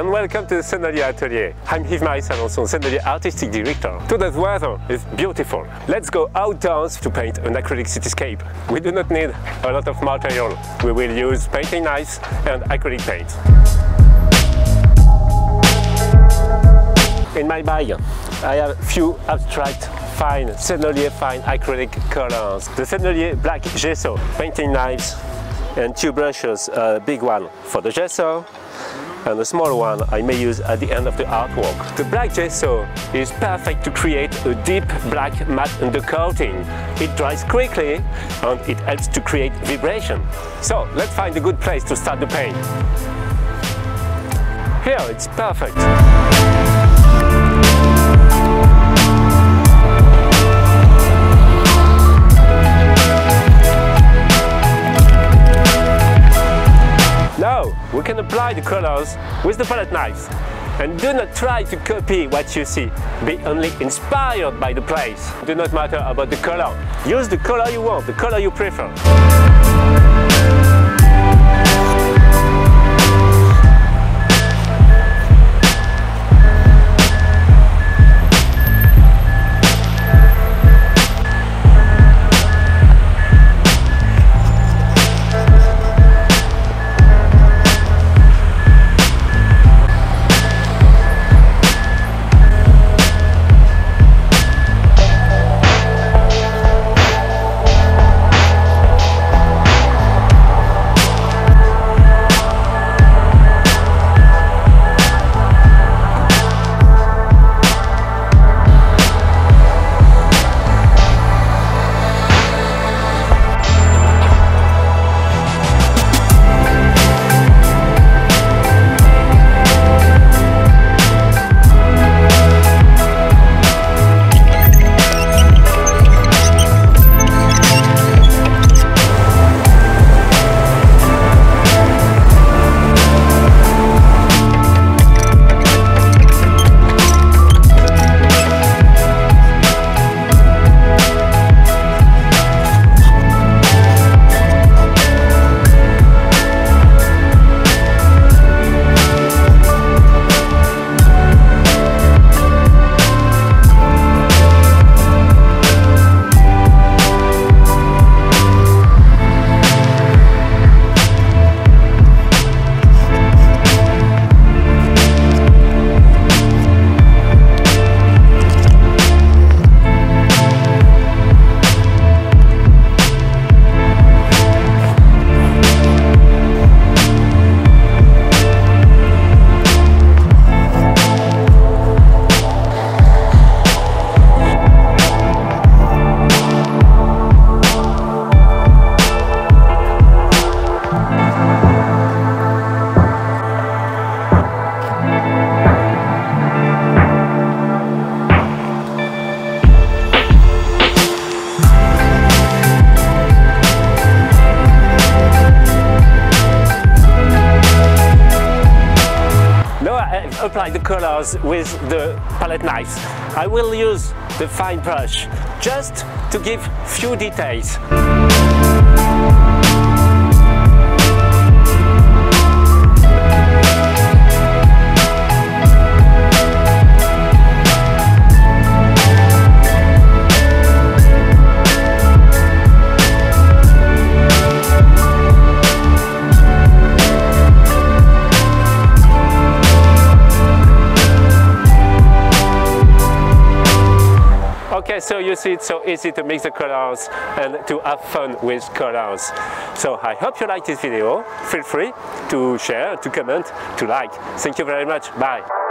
welcome to the Sennelier Atelier. I'm Yves-Marie Salençon, Sennelier Artistic Director. Today's weather is beautiful. Let's go outdoors to paint an acrylic cityscape. We do not need a lot of material. We will use painting knives and acrylic paint. In my bag, I have a few abstract fine Sennelier fine acrylic colors. The Sennelier black gesso, painting knives and two brushes, a big one for the gesso and a small one I may use at the end of the artwork. The black gesso is perfect to create a deep black matte undercoating. It dries quickly and it helps to create vibration. So let's find a good place to start the paint. Here it's perfect. Colors with the palette knife. And do not try to copy what you see. Be only inspired by the place. Do not matter about the color. Use the color you want, the color you prefer. Apply the colors with the palette knife. I will use the fine brush just to give few details. So you see it's so easy to mix the colors and to have fun with colors. So I hope you like this video. Feel free to share, to comment, to like. Thank you very much. Bye.